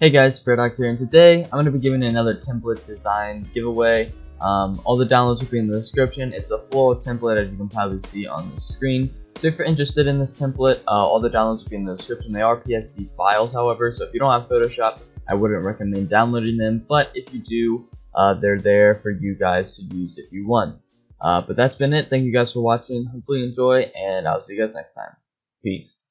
Hey guys, Paradox here, and today I'm going to be giving another template design giveaway. Um, all the downloads will be in the description. It's a full template as you can probably see on the screen. So if you're interested in this template, uh, all the downloads will be in the description. They are PSD files, however, so if you don't have Photoshop, I wouldn't recommend downloading them. But if you do, uh, they're there for you guys to use if you want. Uh, but that's been it. Thank you guys for watching. Hopefully you enjoy, and I'll see you guys next time. Peace.